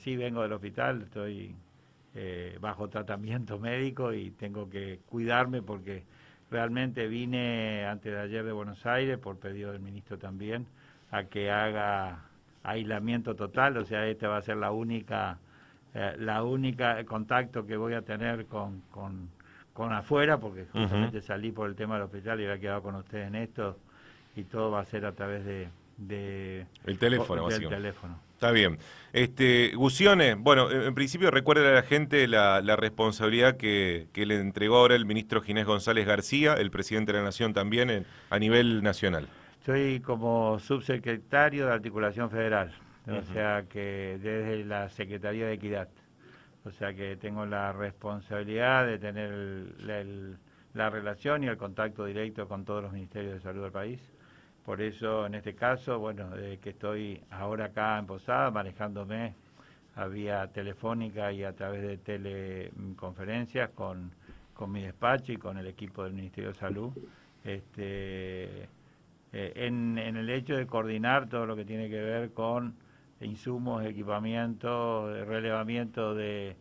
Sí, vengo del hospital, estoy eh, bajo tratamiento médico y tengo que cuidarme porque realmente vine antes de ayer de Buenos Aires, por pedido del ministro también, a que haga aislamiento total, o sea, esta va a ser la única, eh, la única contacto que voy a tener con, con, con afuera, porque justamente salí por el tema del hospital y había quedado con ustedes en esto, y todo va a ser a través de... de el teléfono, del teléfono. Está bien. Este, bueno, en principio recuerda a la gente la, responsabilidad que, le entregó ahora el ministro Ginés González García, el presidente de la Nación también, a nivel nacional. Soy como subsecretario de Articulación Federal, o sea que desde la Secretaría de Equidad. O sea que tengo la responsabilidad de tener la relación y el contacto directo con todos los ministerios de salud del país. Por eso, en este caso, bueno, desde que estoy ahora acá en Posada, manejándome a vía telefónica y a través de teleconferencias con, con mi despacho y con el equipo del Ministerio de Salud, este, eh, en, en, el hecho de coordinar todo lo que tiene que ver con insumos, equipamiento, relevamiento de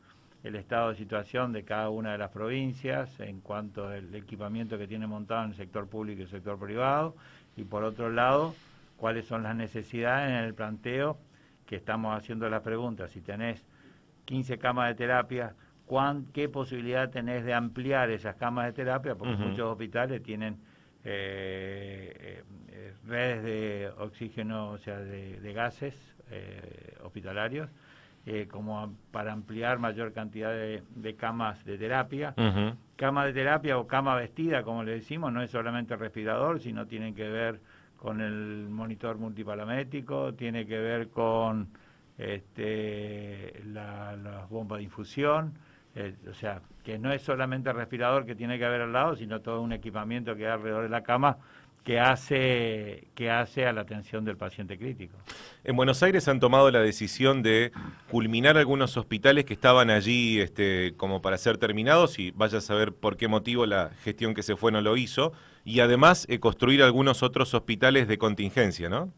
el estado de situación de cada una de las provincias en cuanto al equipamiento que tiene montado en el sector público y el sector privado y por otro lado, cuáles son las necesidades en el planteo que estamos haciendo las preguntas. Si tenés 15 camas de terapia, ¿qué posibilidad tenés de ampliar esas camas de terapia? Porque muchos hospitales tienen eh, eh, redes de oxígeno, o sea, de, gases eh, hospitalarios, como para ampliar mayor cantidad de, camas de terapia. Cama de terapia o cama vestida, como le decimos, no es solamente respirador, sino tiene que ver con el monitor multipalamétrico, tiene que ver con este, la, bomba de infusión, eh, o sea, que no es solamente el respirador que tiene que haber al lado, sino todo un equipamiento que hay alrededor de la cama que hace, que hace a la atención del paciente crítico. En Buenos Aires han tomado la decisión de culminar algunos hospitales que estaban allí este, como para ser terminados y vaya a saber por qué motivo la gestión que se fue no lo hizo y además eh, construir algunos otros hospitales de contingencia, ¿no?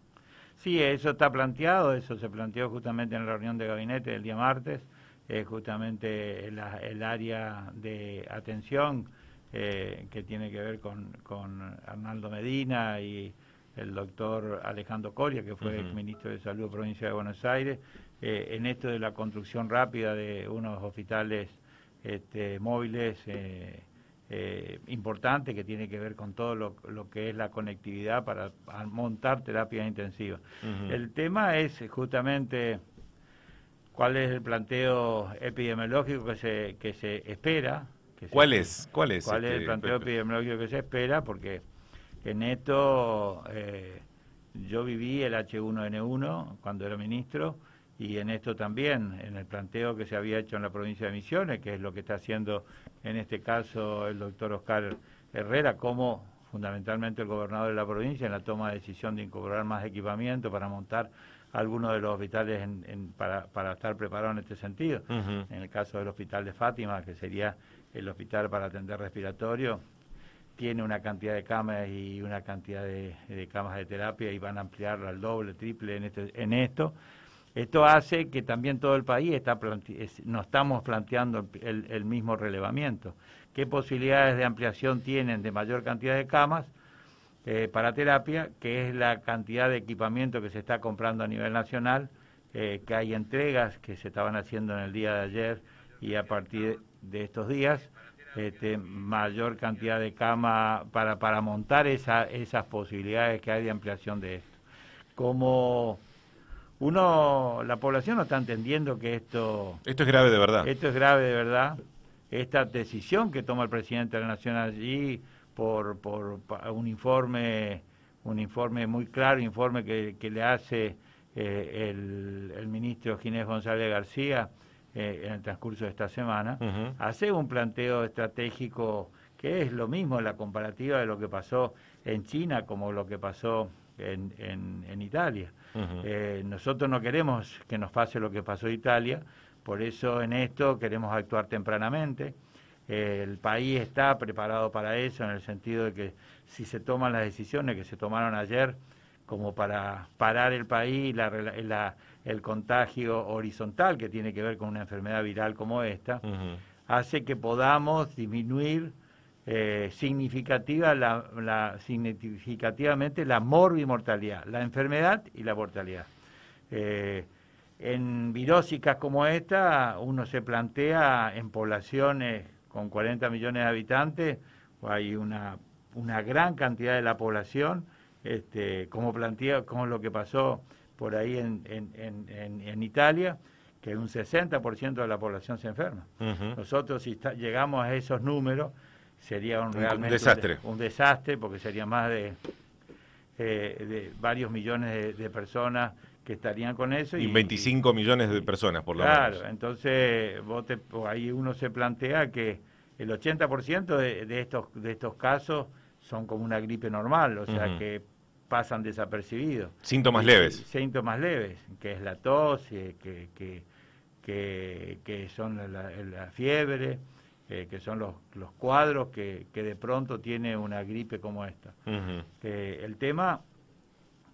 Sí, eso está planteado, eso se planteó justamente en la reunión de gabinete el día martes, eh, justamente el área de atención eh, que tiene que ver con, con, Arnaldo Medina y el doctor Alejandro Coria, que fue ministro de Salud de Provincia de Buenos Aires, eh, en esto de la construcción rápida de unos hospitales este, móviles eh, importantes que tiene que ver con todo lo, que es la conectividad para montar terapias intensivas. El tema es justamente cuál es el planteo epidemiológico que se, que se espera ¿Cuál es? ¿Cuál es? ¿Cuál es el este, planteo epidemiológico que se espera? Porque en esto eh, yo viví el H1N1 cuando era ministro y en esto también, en el planteo que se había hecho en la provincia de Misiones, que es lo que está haciendo en este caso el doctor Oscar Herrera, como fundamentalmente el gobernador de la provincia en la toma de decisión de incorporar más equipamiento para montar algunos de los hospitales para, para, estar preparados en este sentido. En el caso del hospital de Fátima, que sería el hospital para atender respiratorio tiene una cantidad de camas y una cantidad de, camas de terapia y van a ampliarlo al doble, triple en, este, en esto. Esto hace que también todo el país está nos estamos planteando el, mismo relevamiento. ¿Qué posibilidades de ampliación tienen de mayor cantidad de camas eh, para terapia? Que es la cantidad de equipamiento que se está comprando a nivel nacional, eh, que hay entregas que se estaban haciendo en el día de ayer y a partir de estos días, este, mayor cantidad de cama para, para montar esa, esas posibilidades que hay de ampliación de esto. Como uno, la población no está entendiendo que esto... Esto es grave de verdad. Esto es grave de verdad. Esta decisión que toma el presidente de la Nación allí por, por, un informe un informe muy claro, informe que, que le hace eh, el, el ministro Ginés González García, eh, en el transcurso de esta semana, hace un planteo estratégico que es lo mismo la comparativa de lo que pasó en China como lo que pasó en, en, Italia. Eh, nosotros no queremos que nos pase lo que pasó en Italia, por eso en esto queremos actuar tempranamente. Eh, el país está preparado para eso en el sentido de que si se toman las decisiones que se tomaron ayer, como para parar el país, la, la, el contagio horizontal que tiene que ver con una enfermedad viral como esta, hace que podamos disminuir eh, significativa la, significativamente la morbimortalidad, la enfermedad y la mortalidad. Eh, en virósicas como esta, uno se plantea en poblaciones con 40 millones de habitantes, hay una, una gran cantidad de la población, este, como plantea, como lo que pasó por ahí en, en, en, Italia, que un 60% de la población se enferma. Nosotros si llegamos a esos números, sería un, realmente un desastre. Un, desastre, porque sería más de, eh, de varios millones de, personas que estarían con eso. Y, 25 millones de personas, por lo menos. Claro, entonces vos ahí uno se plantea que el 80% de, de, estos, de estos casos son como una gripe normal, o sea que pasan desapercibidos. Síntomas leves. Síntomas leves, que es la tos, eh, que, que, que, son la fiebre, que son los, los cuadros que, que, de pronto tiene una gripe como esta. el tema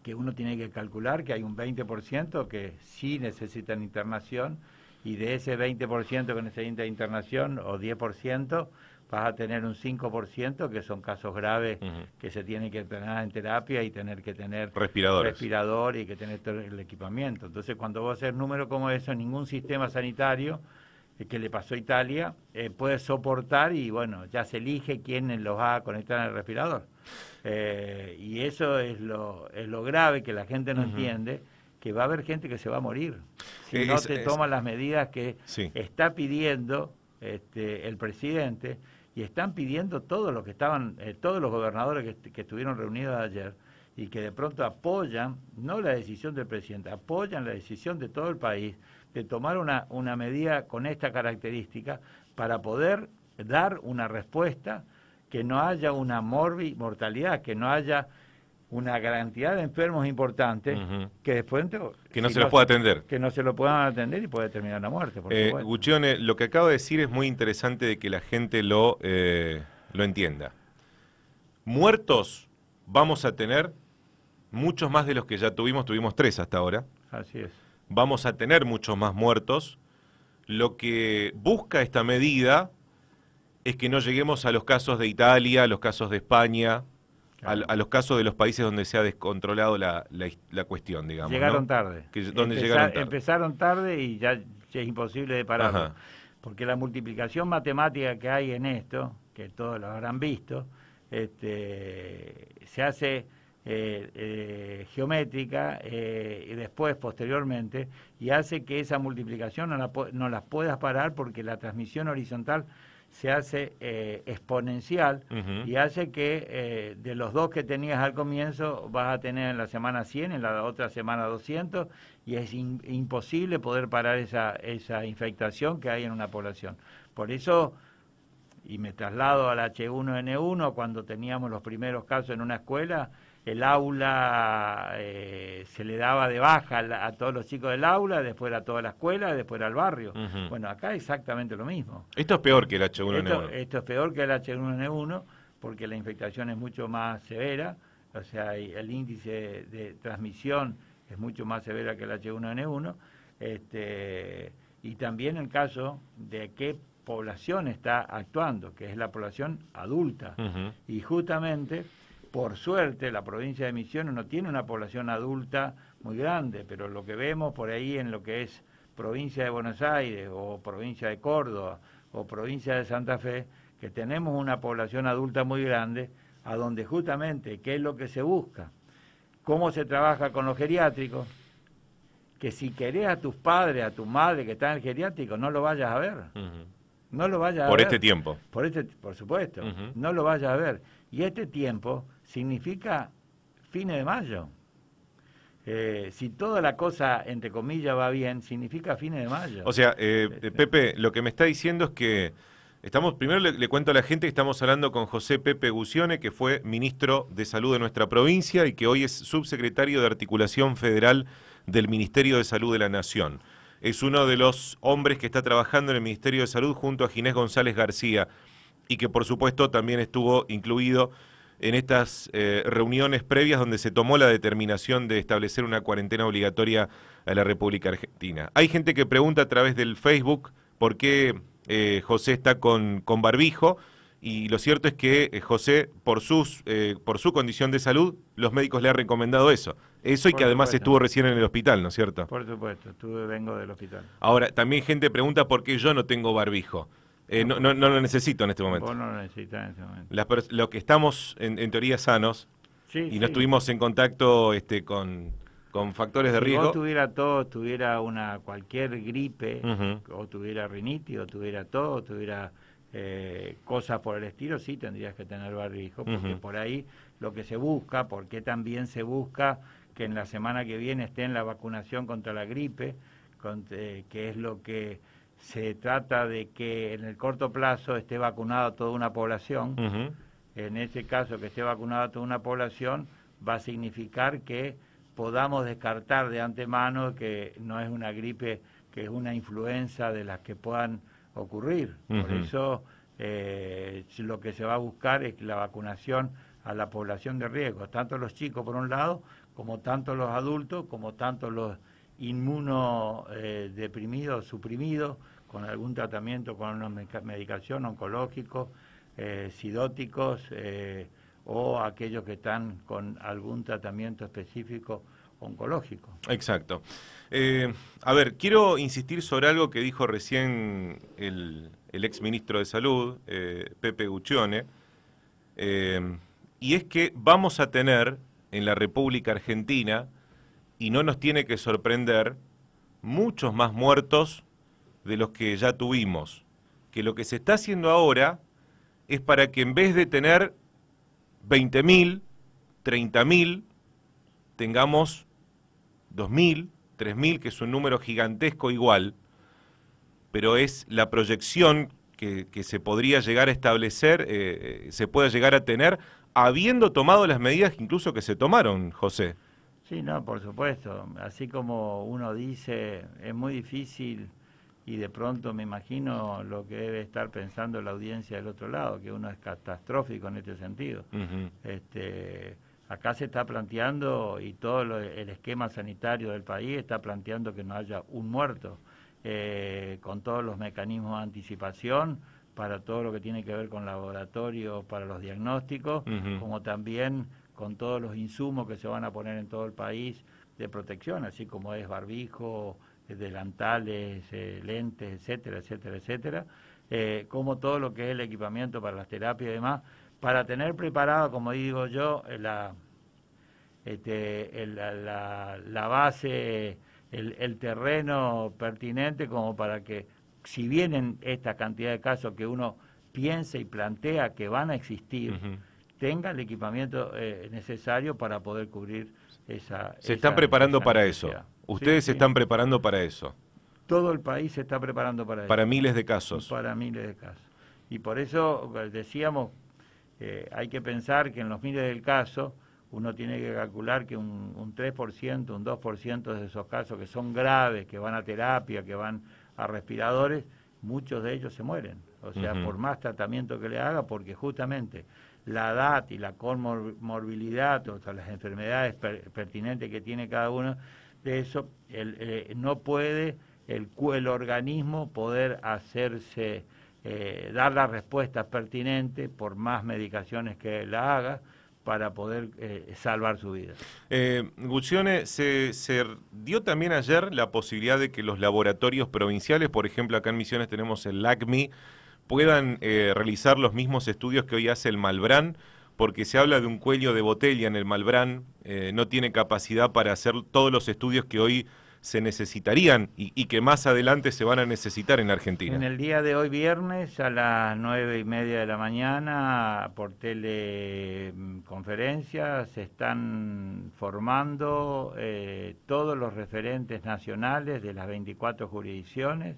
que uno tiene que calcular que hay un 20% que sí necesitan internación y de ese 20% que necesita internación o 10% vas a tener un 5% que son casos graves que se tienen que tener en terapia y tener que tener respirador y que tener todo el equipamiento. Entonces, cuando vos haces números como eso, ningún sistema sanitario que le pasó a Italia, eh, puede soportar y bueno, ya se elige quién los va a conectar al respirador. Eh, y eso es lo, es lo grave que la gente no entiende, que va a haber gente que se va a morir. Si no te toman las medidas que está pidiendo este, el presidente y están pidiendo todos los que estaban, eh, todos los gobernadores que, que estuvieron reunidos ayer y que de pronto apoyan, no la decisión del presidente, apoyan la decisión de todo el país de tomar una, una medida con esta característica para poder dar una respuesta que no haya una morbi mortalidad, que no haya una cantidad de enfermos importantes que después que no se los pueda atender. que no se lo puedan atender y puede terminar la muerte por eh, Guccione, lo que acabo de decir es muy interesante de que la gente lo eh, lo entienda. Muertos vamos a tener muchos más de los que ya tuvimos tuvimos tres hasta ahora. Así es. Vamos a tener muchos más muertos. Lo que busca esta medida es que no lleguemos a los casos de Italia, a los casos de España, a, los casos de los países donde se ha descontrolado la, cuestión, digamos. Llegaron tarde. donde llegaron tarde. Empezaron tarde y ya, es imposible de parar. Porque la multiplicación matemática que hay en esto, que todos lo habrán visto, este, se hace eh, eh, geométrica eh, y después, posteriormente, y hace que esa multiplicación no la, no la puedas parar porque la transmisión horizontal se hace exponencial y hace que de los dos que tenías al comienzo vas a tener en la semana 100, en la otra semana 200 y es imposible poder parar esa, esa infectación que hay en una población. Por eso, y me traslado al H1N1, cuando teníamos los primeros casos en una escuela, el aula eh, se le daba de baja a, todos los chicos del aula, después a toda la escuela, después al barrio. Bueno, acá exactamente lo mismo. Esto es peor que el H1N1. Esto, es peor que el H1N1 porque la infectación es mucho más severa, o sea, el índice de transmisión es mucho más severa que el H1N1, este, y también el caso de qué población está actuando, que es la población adulta. Y justamente por suerte, la provincia de Misiones no tiene una población adulta muy grande, pero lo que vemos por ahí en lo que es provincia de Buenos Aires o provincia de Córdoba o provincia de Santa Fe, que tenemos una población adulta muy grande, a donde justamente, ¿qué es lo que se busca? ¿Cómo se trabaja con los geriátricos? Que si querés a tus padres, a tu madre que está en el geriátrico, no lo vayas a ver. No lo vayas a ver. Por este tiempo. Por, este, por supuesto. No lo vayas a ver. Y este tiempo significa fines de mayo. Eh, si toda la cosa, entre comillas, va bien, significa fines de mayo. O sea, eh, este. Pepe, lo que me está diciendo es que estamos, primero le, cuento a la gente que estamos hablando con José Pepe Gucione, que fue ministro de Salud de nuestra provincia y que hoy es subsecretario de Articulación Federal del Ministerio de Salud de la Nación. Es uno de los hombres que está trabajando en el Ministerio de Salud junto a Ginés González García y que por supuesto también estuvo incluido en estas eh, reuniones previas donde se tomó la determinación de establecer una cuarentena obligatoria a la República Argentina. Hay gente que pregunta a través del Facebook por qué eh, José está con, con, barbijo y lo cierto es que eh, José, por, sus, por su condición de salud, los médicos le han recomendado eso. Eso y que además estuvo recién en el hospital, ¿no es cierto? Por supuesto, estuve, vengo del hospital. Ahora, también gente pregunta por qué yo no tengo barbijo. Eh, no, no, no, lo necesito en este momento. Vos no lo necesitas en este momento. lo que estamos en, teoría sanos y no estuvimos en contacto este, con, con factores de riesgo. Si tuviera todo, tuviera una cualquier gripe, o tuviera rinitis, o tuviera todo, o tuviera eh, cosas por el estilo, sí tendrías que tener barbijo, porque por ahí lo que se busca, porque también se busca que en la semana que viene esté en la vacunación contra la gripe, eh, que es lo que se trata de que en el corto plazo esté vacunada toda una población. En ese caso, que esté vacunada toda una población va a significar que podamos descartar de antemano que no es una gripe, que es una influenza de las que puedan ocurrir. Por eso eh, lo que se va a buscar es la vacunación a la población de riesgo, tanto los chicos por un lado, como tanto los adultos, como tanto los inmunodeprimidos, eh, suprimidos, con algún tratamiento, con una medicación oncológico, eh, sidóticos eh, o aquellos que están con algún tratamiento específico oncológico. Exacto. Eh, a ver, quiero insistir sobre algo que dijo recién el, el ex ministro de Salud, Pepe Guccione, y es que vamos a tener en la República Argentina, y no nos tiene que sorprender, muchos más muertos de los que ya tuvimos. Que lo que se está haciendo ahora es para que en vez de tener 20.000, 30.000, tengamos 2.000, 3.000, que es un número gigantesco igual, pero es la proyección que, se podría llegar a establecer, eh, se puede llegar a tener, habiendo tomado las medidas incluso que se tomaron, José. Sí, no, por supuesto. Así como uno dice, es muy difícil y de pronto me imagino lo que debe estar pensando la audiencia del otro lado, que uno es catastrófico en este sentido. este, acá se está planteando, y todo el esquema sanitario del país está planteando que no haya un muerto, eh, con todos los mecanismos de anticipación para todo lo que tiene que ver con laboratorios, para los diagnósticos, como también con todos los insumos que se van a poner en todo el país de protección, así como es barbijo, delantales, eh, lentes, etcétera, etcétera, etcétera, eh, como todo lo que es el equipamiento para las terapias y demás, para tener preparado, como digo yo, eh, la, este, la, la, base, el, el, terreno pertinente como para que, si vienen esta cantidad de casos que uno piensa y plantea que van a existir, tenga el equipamiento necesario para poder cubrir esa... Se están preparando para eso. Ustedes se están preparando para eso. Todo el país se está preparando para eso. Para miles de casos. Para miles de casos. Y por eso eh, decíamos, eh, hay que pensar que en los miles del caso uno tiene que calcular que un, un 3%, un 2% de esos casos que son graves, que van a terapia, que van a respiradores, muchos de ellos se mueren. O sea, por más tratamiento que le haga, porque justamente la edad y la comorbilidad, o sea, las enfermedades pertinentes que tiene cada uno, de eso, el, eh, no puede el, el, organismo poder hacerse, eh, dar la respuesta pertinente por más medicaciones que la haga para poder eh, salvar su vida. Eh, se, dio también ayer la posibilidad de que los laboratorios provinciales, por ejemplo, acá en Misiones tenemos el LACMI, puedan realizar los mismos estudios que hoy hace el Malbrán porque se habla de un cuello de botella en el Malbrán, eh, no tiene capacidad para hacer todos los estudios que hoy se necesitarían y, que más adelante se van a necesitar en Argentina. En el día de hoy viernes a las nueve y media de la mañana por teleconferencia se están formando eh, todos los referentes nacionales de las 24 jurisdicciones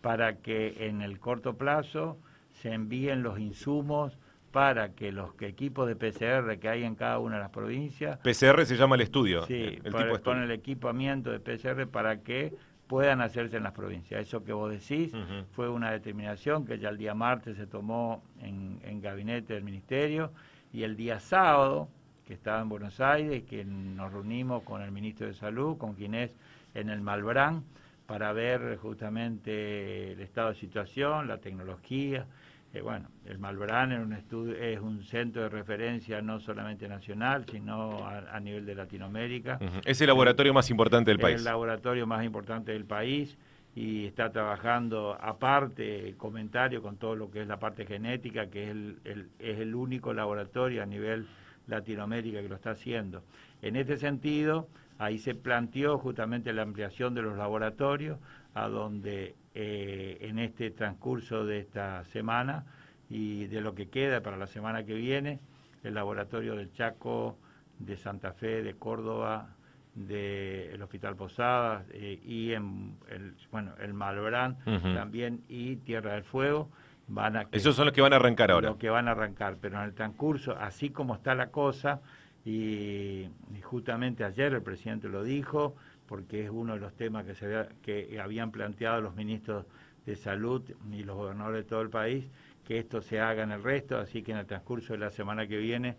para que en el corto plazo se envíen los insumos para que los equipos de PCR que hay en cada una de las provincias... PCR se llama el estudio. Sí, con el equipamiento de PCR para que puedan hacerse en las provincias. Eso que vos decís fue una determinación que ya el día martes se tomó en, en gabinete del Ministerio y el día sábado, que estaba en Buenos Aires, que nos reunimos con el ministro de Salud, con quien es en el Malbrán, para ver justamente el estado de situación, la tecnología. Eh, bueno, el Malbrán es un, estudio, es un centro de referencia no solamente nacional, sino a, nivel de Latinoamérica. Es el laboratorio más importante del país. Es el laboratorio más importante del país y está trabajando aparte, comentario con todo lo que es la parte genética, que es el, es el único laboratorio a nivel Latinoamérica que lo está haciendo. En este sentido, ahí se planteó justamente la ampliación de los laboratorios, a donde eh, en este transcurso de esta semana y de lo que queda para la semana que viene, el laboratorio del Chaco, de Santa Fe, de Córdoba, del Hospital Posadas eh, y en el, bueno, el Malbrán también y Tierra del Fuego. Van a Esos son los que van a arrancar ahora. Los que van a arrancar, pero en el transcurso, así como está la cosa, y, justamente ayer el presidente lo dijo, porque es uno de los temas que, se que habían planteado los ministros de salud y los gobernadores de todo el país, que esto se haga en el resto, así que en el transcurso de la semana que viene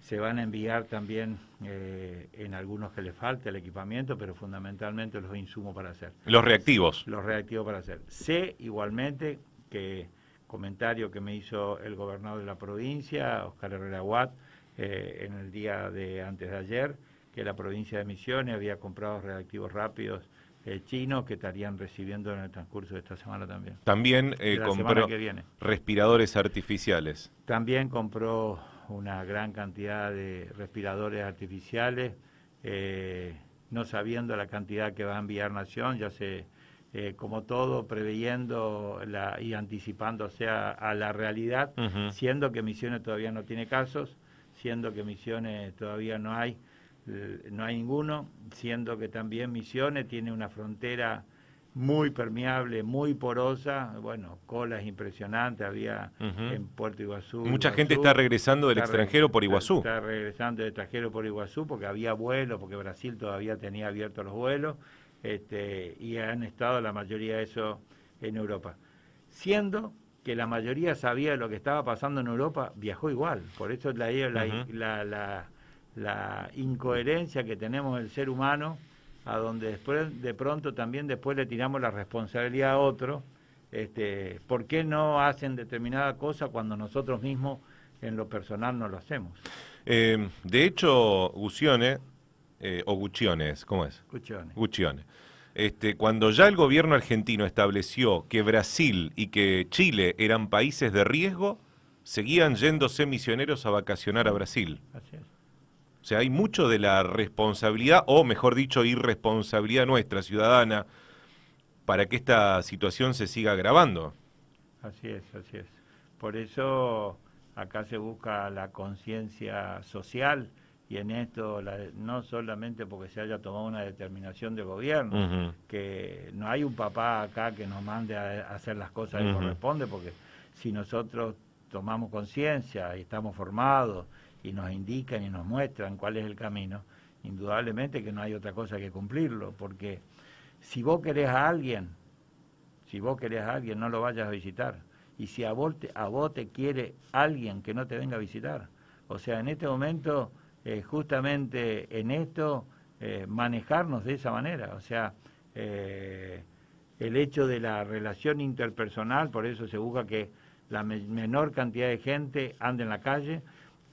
se van a enviar también eh, en algunos que les falta el equipamiento, pero fundamentalmente los insumos para hacer. Los reactivos. Los reactivos para hacer. Sé igualmente que comentario que me hizo el gobernador de la provincia, Oscar Herrera Watt, eh, en el día de antes de ayer, que la provincia de Misiones había comprado reactivos rápidos eh, chinos que estarían recibiendo en el transcurso de esta semana también. También compró respiradores artificiales. También compró una gran cantidad de respiradores artificiales, eh, no sabiendo la cantidad que va a enviar Nación, ya se, eh, como todo, preveyendo la, y anticipándose a, a la realidad, siendo que Misiones todavía no tiene casos, siendo que Misiones todavía no hay, eh, no hay ninguno, siendo que también Misiones tiene una frontera muy permeable, muy porosa, bueno, colas impresionantes había en Puerto Iguazú. Mucha gente está regresando del extranjero por Iguazú. Está, regresando del extranjero por Iguazú porque había vuelos, porque Brasil todavía tenía abiertos los vuelos, este, y han estado la mayoría de eso en Europa. Siendo que la mayoría sabía lo que estaba pasando en Europa, viajó igual. Por eso la, la, la, la incoherencia que tenemos el ser humano a donde después de pronto también después le tiramos la responsabilidad a otro, este, ¿por qué no hacen determinada cosa cuando nosotros mismos en lo personal no lo hacemos? Eh, de hecho, Gucione, eh, o Gucciones, ¿cómo es? Este, cuando ya el gobierno argentino estableció que Brasil y que Chile eran países de riesgo, seguían yéndose misioneros a vacacionar a Brasil. Así es. O sea, hay mucho de la responsabilidad, o mejor dicho, irresponsabilidad nuestra, ciudadana, para que esta situación se siga agravando. Así es, así es. Por eso acá se busca la conciencia social y en esto no solamente porque se haya tomado una determinación de gobierno, que no hay un papá acá que nos mande a hacer las cosas que corresponde, porque si nosotros tomamos conciencia y estamos formados y nos indican y nos muestran cuál es el camino, indudablemente que no hay otra cosa que cumplirlo, porque si vos querés a alguien, si vos querés a alguien, no lo vayas a visitar. Y si a vos te, a vos te quiere alguien que no te venga a visitar. O sea, en este momento, eh, justamente en esto, eh, manejarnos de esa manera. O sea, eh, el hecho de la relación interpersonal, por eso se busca que la menor cantidad de gente ande en la calle,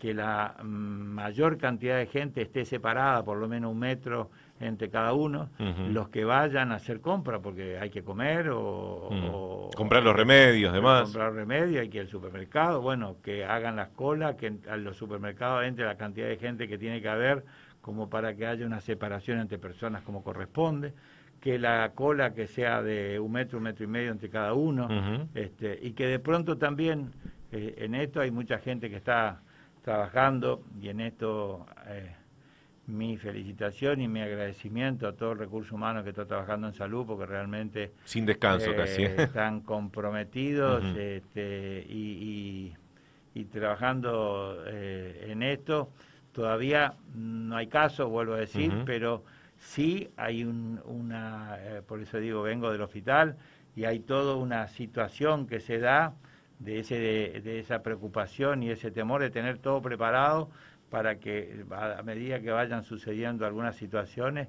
que la mayor cantidad de gente esté separada, por lo menos un metro entre cada uno, los que vayan a hacer compra, porque hay que comer o... comprar los remedios, demás. Comprar remedios, hay que ir al supermercado, bueno, que hagan las colas, que a los supermercados entre la cantidad de gente que tiene que haber, como para que haya una separación entre personas como corresponde, que la cola que sea de un metro, un metro y medio entre cada uno, este, y que de pronto también eh, en esto hay mucha gente que está trabajando y en esto eh, mi felicitación y mi agradecimiento a todo el recurso humano que está trabajando en salud porque realmente sin descanso eh, casi ¿eh? están comprometidos este, y, trabajando en esto. Todavía no hay caso vuelvo a decir pero sí hay una por eso digo vengo del hospital y hay toda una situación que se da de, ese, de, esa preocupación y ese temor de tener todo preparado para que a medida que vayan sucediendo algunas situaciones,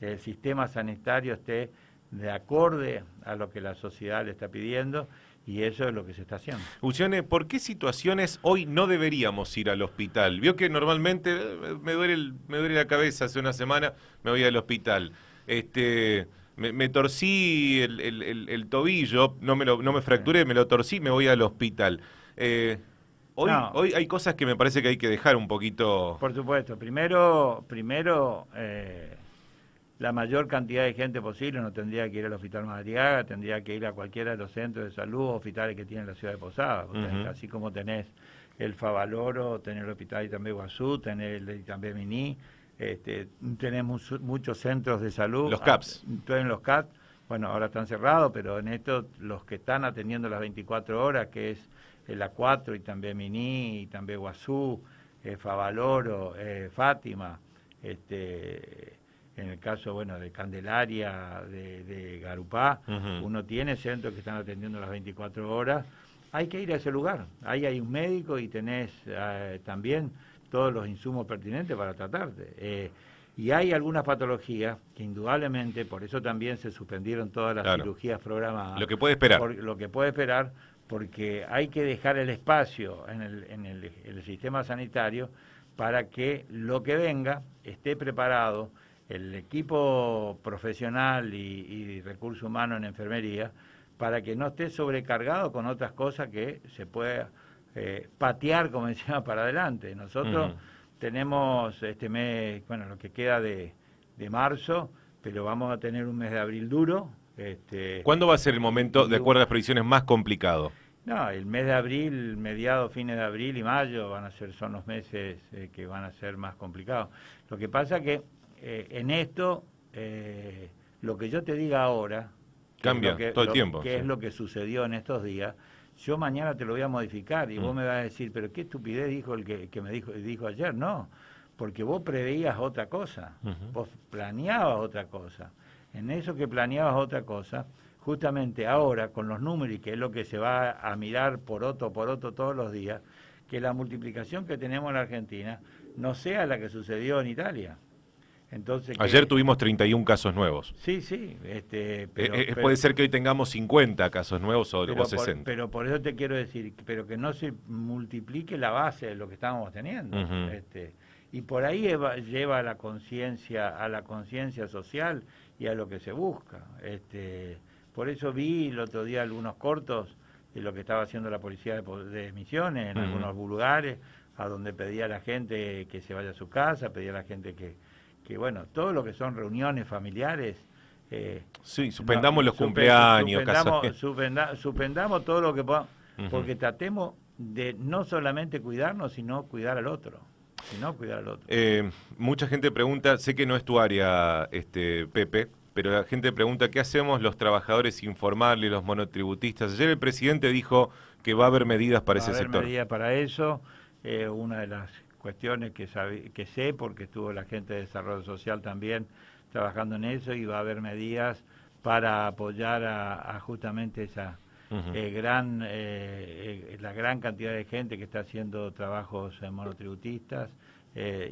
el sistema sanitario esté de acorde a lo que la sociedad le está pidiendo y eso es lo que se está haciendo. Luciane, ¿por qué situaciones hoy no deberíamos ir al hospital? Vio que normalmente eh, me duele, me duele la cabeza, hace una semana me voy al hospital. Este, me, torcí el, tobillo, no me, lo, no me fracturé, me lo torcí, me voy al hospital. Eh, hoy, hoy hay cosas que me parece que hay que dejar un poquito... Por supuesto, primero, primero eh, la mayor cantidad de gente posible no tendría que ir al Hospital Madriaga, tendría que ir a cualquiera de los centros de salud o hospitales que tiene la ciudad de Posada, así como tenés el Favaloro, tener el Hospital Itambé Guazú, tener el de Itambé Miní, este, tenemos muchos centros de salud. Los CAPS. Ah, en los CAPS, bueno, ahora están cerrados, pero en esto los que están atendiendo las 24 horas, que es el A4 y también Miní, y también Guazú, eh, Favaloro, eh, Fátima, este, en el caso bueno de Candelaria, de, Garupá, uno tiene centros que están atendiendo las 24 horas, hay que ir a ese lugar, ahí hay un médico y tenés eh, también todos los insumos pertinentes para tratarte. Eh, y hay algunas patologías que indudablemente, por eso también se suspendieron todas las cirugías programadas. Lo que puede esperar. lo que puede esperar, porque hay que dejar el espacio en el, en el, sistema sanitario para que lo que venga esté preparado, el equipo profesional y, y recurso humano en enfermería, para que no esté sobrecargado con otras cosas que se pueda eh, patear, como decía, para adelante. Nosotros tenemos este mes, bueno, lo que queda de, marzo, pero vamos a tener un mes de abril duro. Este, ¿Cuándo va a ser el momento, de acuerdo a las previsiones, más complicado? No, el mes de abril, mediados, fines de abril y mayo van a ser, son los meses eh, que van a ser más complicados. Lo que pasa que eh, en esto, lo que yo te diga ahora, cambia todo el tiempo. Que es lo que sucedió en estos días, yo mañana te lo voy a modificar y vos mm. me vas a decir, pero qué estupidez dijo el que, me dijo, dijo ayer. No, porque vos preveías otra cosa, vos planeabas otra cosa. En eso que planeabas otra cosa, justamente ahora con los números y que es lo que se va a mirar por otro, por otro todos los días, que la multiplicación que tenemos en la Argentina no sea la que sucedió en Italia. Ayer tuvimos 31 casos nuevos. Sí, sí. Este, eh, eh, puede ser que hoy tengamos 50 casos nuevos o, 60. pero por eso te quiero decir, pero que no se multiplique la base de lo que estábamos teniendo. este, y por ahí lleva, a la conciencia, a la conciencia social y a lo que se busca. Este, por eso vi el otro día algunos cortos de lo que estaba haciendo la policía de, Misiones en algunos lugares, a donde pedía a la gente que se vaya a su casa, pedía a la gente que que bueno, todo lo que son reuniones familiares. Eh, sí, suspendamos los cumpleaños. Suspendamos, suspendamos todo lo que podamos, porque tratemos de no solamente cuidarnos, sino cuidar al otro. Sino cuidar al otro. Eh, mucha gente pregunta, sé que no es tu área, este Pepe, pero la gente pregunta, ¿qué hacemos los trabajadores informales, los monotributistas? Ayer el presidente dijo que va a haber medidas para ese sector. medidas para eso. Eh, una de las cuestiones que, que sé, porque estuvo la gente de desarrollo social también trabajando en eso y va a haber medidas para apoyar a, justamente esa eh, gran eh, eh, la gran cantidad de gente que está haciendo trabajos monotributistas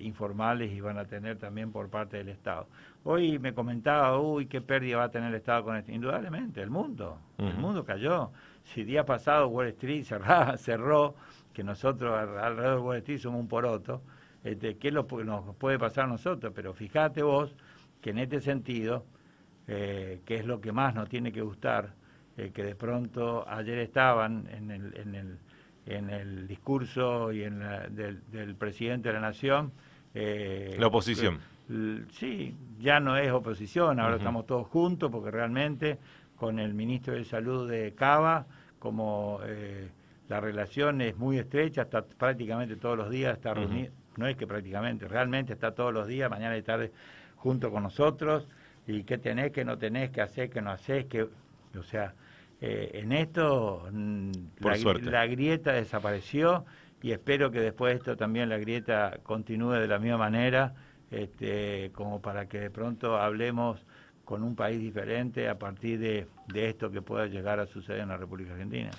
informales y van a tener también por parte del Estado. Hoy me comentaba, uy, qué pérdida va a tener el Estado con esto. Indudablemente, el mundo, el mundo cayó. Si día pasado Wall Street cerró que nosotros alrededor de Wall Street somos un poroto, este, ¿qué nos puede pasar a nosotros? Pero fíjate vos que en este sentido, eh, que es lo que más nos tiene que gustar, eh, que de pronto ayer estaban en el, en el, en el discurso y en del, presidente de la Nación. Eh, la oposición. Sí, ya no es oposición, ahora estamos todos juntos porque realmente con el ministro de Salud de Cava como la relación es muy estrecha, está prácticamente todos los días, está reunido, no es que prácticamente, realmente está todos los días, mañana y tarde, junto con nosotros, y qué tenés, qué no tenés, qué hacer, qué no haces, que, o sea, eh, en esto mm, la, grieta desapareció y espero que después de esto también la grieta continúe de la misma manera, este, como para que de pronto hablemos con un país diferente a partir de, de esto que pueda llegar a suceder en la República Argentina.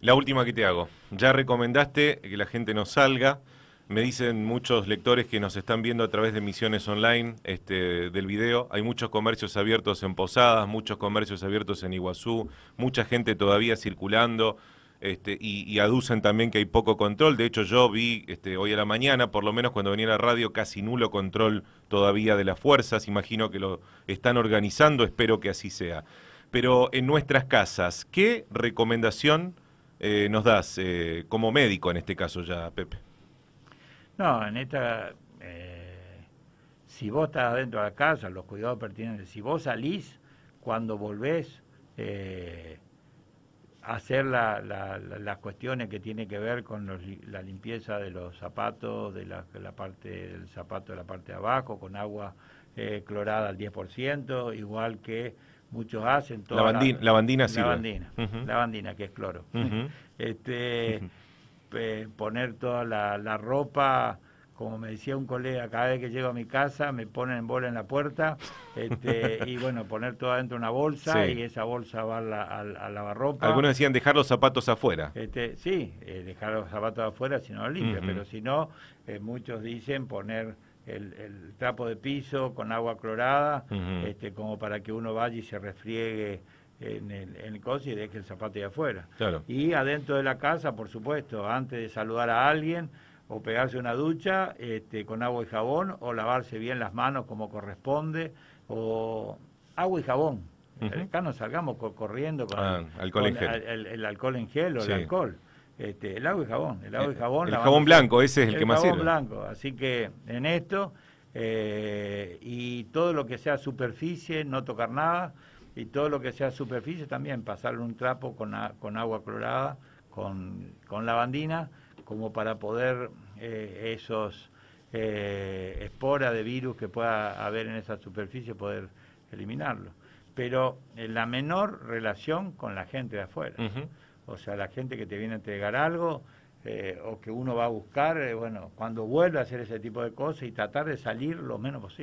La última que te hago. Ya recomendaste que la gente no salga. Me dicen muchos lectores que nos están viendo a través de emisiones online este, del video. Hay muchos comercios abiertos en Posadas, muchos comercios abiertos en Iguazú, mucha gente todavía circulando. Este, y, aducen también que hay poco control. De hecho, yo vi este, hoy a la mañana, por lo menos cuando venía la radio, casi nulo control todavía de las fuerzas. Imagino que lo están organizando, espero que así sea. Pero en nuestras casas, ¿qué recomendación eh, nos das eh, como médico en este caso ya, Pepe? No, en esta, eh, si vos estás dentro de la casa, los cuidados pertinentes, si vos salís, cuando volvés, hacer las cuestiones que tiene que ver con la limpieza de los zapatos, de la, parte del zapato de la parte de abajo, con agua eh, clorada al 10%, igual que muchos hacen. Toda la, bandina, la, bandina sí. La bandina, la bandina, que es cloro. este, poner toda la ropa como me decía un colega, cada vez que llego a mi casa me ponen en bola en la puerta este, y bueno, poner todo adentro de una bolsa y esa bolsa va a lavarropa. Algunos decían dejar los zapatos afuera. Este, sí, eh, dejar los zapatos afuera si no los limpia, pero si no, eh, muchos dicen poner el, trapo de piso con agua clorada, este, como para que uno vaya y se refriegue en el, en el coche y deje el zapato ahí afuera. Y adentro de la casa, por supuesto, antes de saludar a alguien, o pegarse una ducha este, con agua y jabón, o lavarse bien las manos como corresponde, o agua y jabón. Acá no salgamos corriendo con, ah, el, alcohol en gel. El, alcohol en gel o el alcohol. Este, el agua y jabón. El agua y jabón. El, jabón blanco, ese es el, que más sirve. El jabón blanco. Así que en esto, eh, y todo lo que sea superficie, no tocar nada, y todo lo que sea superficie también, pasarle un trapo con, con agua clorada, con, con lavandina como para poder eh, esos eh, esporas de virus que pueda haber en esa superficie, poder eliminarlo. Pero en la menor relación con la gente de afuera. O sea, la gente que te viene a entregar algo eh, o que uno va a buscar, bueno, cuando vuelve a hacer ese tipo de cosas y tratar de salir lo menos posible.